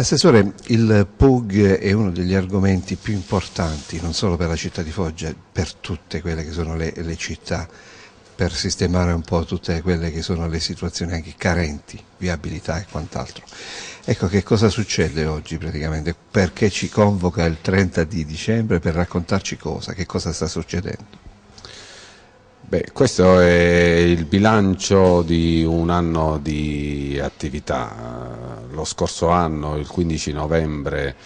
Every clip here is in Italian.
Assessore, il PUG è uno degli argomenti più importanti, non solo per la città di Foggia, per tutte quelle che sono le, le città, per sistemare un po' tutte quelle che sono le situazioni anche carenti, viabilità e quant'altro. Ecco che cosa succede oggi praticamente, perché ci convoca il 30 di dicembre per raccontarci cosa, che cosa sta succedendo. Beh, questo è il bilancio di un anno di attività. Lo scorso anno, il 15 novembre,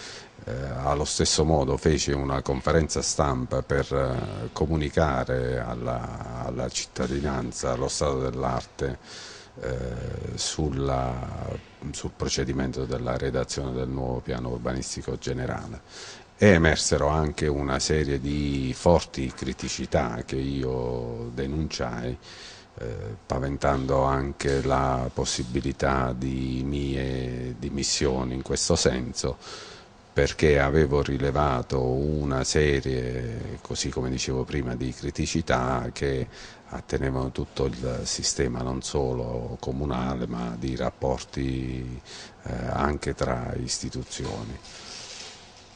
eh, allo stesso modo fece una conferenza stampa per eh, comunicare alla, alla, cittadinanza lo stato dell'arte eh, sul procedimento della redazione del nuovo piano urbanistico generale e emersero anche una serie di forti criticità che io denunciai, eh, paventando anche la possibilità di mie dimissioni in questo senso, perché avevo rilevato una serie, così come dicevo prima, di criticità che attenevano tutto il sistema non solo comunale ma di rapporti eh, anche tra istituzioni.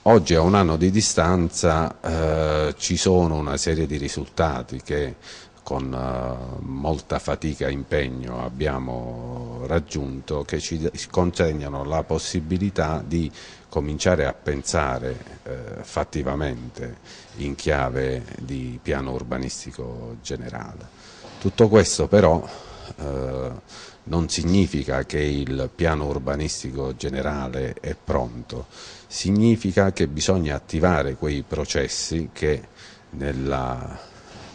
Oggi a un anno di distanza eh, ci sono una serie di risultati che con eh, molta fatica e impegno abbiamo raggiunto che ci consegnano la possibilità di cominciare a pensare eh, fattivamente in chiave di piano urbanistico generale. Tutto questo però eh, non significa che il piano urbanistico generale è pronto, significa che bisogna attivare quei processi che nella,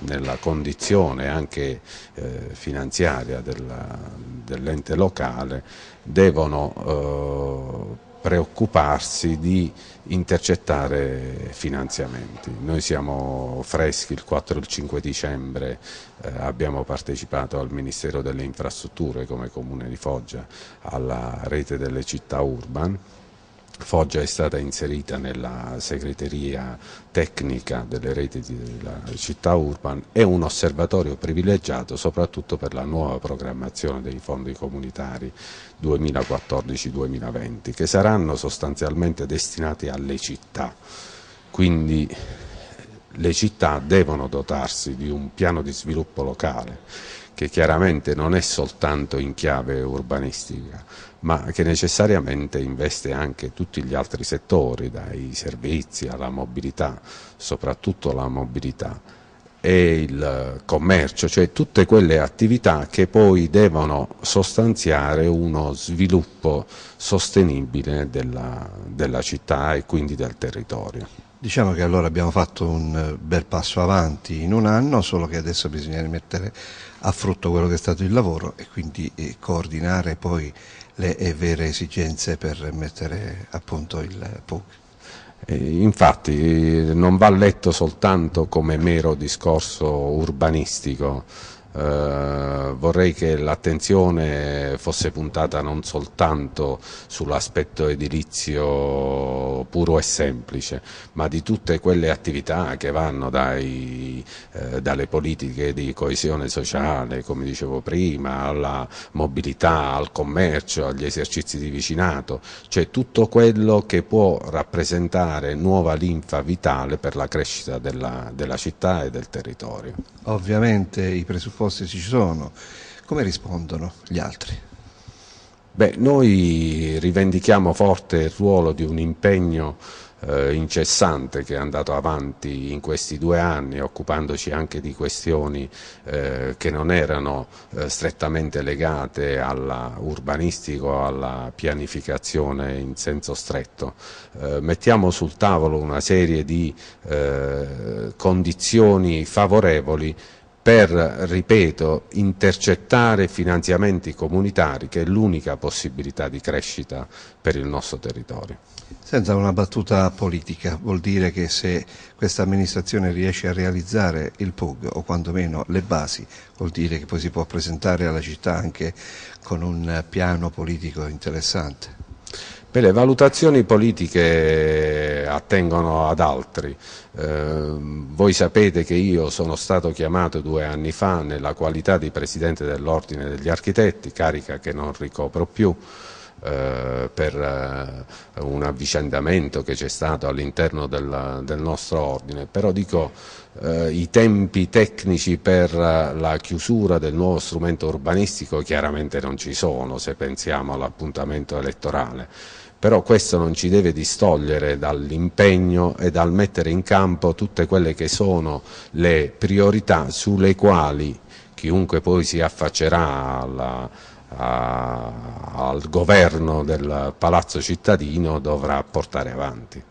nella condizione anche eh, finanziaria dell'ente locale devono eh, preoccuparsi di intercettare finanziamenti. Noi siamo freschi, il 4 e il 5 dicembre eh, abbiamo partecipato al Ministero delle Infrastrutture come Comune di Foggia alla rete delle città urban Foggia è stata inserita nella segreteria tecnica delle reti della città urban e un osservatorio privilegiato soprattutto per la nuova programmazione dei fondi comunitari 2014-2020 che saranno sostanzialmente destinati alle città. Quindi le città devono dotarsi di un piano di sviluppo locale che chiaramente non è soltanto in chiave urbanistica, ma che necessariamente investe anche tutti gli altri settori, dai servizi alla mobilità, soprattutto la mobilità e il commercio, cioè tutte quelle attività che poi devono sostanziare uno sviluppo sostenibile della, della città e quindi del territorio. Diciamo che allora abbiamo fatto un bel passo avanti in un anno, solo che adesso bisogna mettere a frutto quello che è stato il lavoro e quindi eh, coordinare poi le eh, vere esigenze per mettere a punto il PUC. infatti non va letto soltanto come mero discorso urbanistico, eh, vorrei che l'attenzione fosse puntata non soltanto sull'aspetto edilizio puro e semplice, ma di tutte quelle attività che vanno dai, eh, dalle politiche di coesione sociale, come dicevo prima, alla mobilità, al commercio, agli esercizi di vicinato, cioè tutto quello che può rappresentare nuova linfa vitale per la crescita della, della città e del territorio. Ovviamente i presupposti presupposti ci sono, come rispondono gli altri? Beh, noi rivendichiamo forte il ruolo di un impegno eh, incessante che è andato avanti in questi due anni, occupandoci anche di questioni eh, che non erano eh, strettamente legate alla urbanistica o alla pianificazione in senso stretto. Eh, mettiamo sul tavolo una serie di eh, condizioni favorevoli per, ripeto, intercettare finanziamenti comunitari che è l'unica possibilità di crescita per il nostro territorio. Senza una battuta politica, vuol dire che se questa amministrazione riesce a realizzare il PUG o quantomeno le basi, vuol dire che poi si può presentare alla città anche con un piano politico interessante. Beh, le valutazioni politiche attengono ad altri. Eh, voi sapete che io sono stato chiamato due anni fa nella qualità di Presidente dell'Ordine degli Architetti, carica che non ricopro più, eh, per eh, un avvicendamento che c'è stato all'interno del, del, nostro ordine, però dico eh, i tempi tecnici per la chiusura del nuovo strumento urbanistico chiaramente non ci sono se pensiamo all'appuntamento elettorale però questo non ci deve distogliere dall'impegno e dal mettere in campo tutte quelle che sono le priorità sulle quali chiunque poi si affaccerà alla, a, al governo del palazzo cittadino dovrà portare avanti.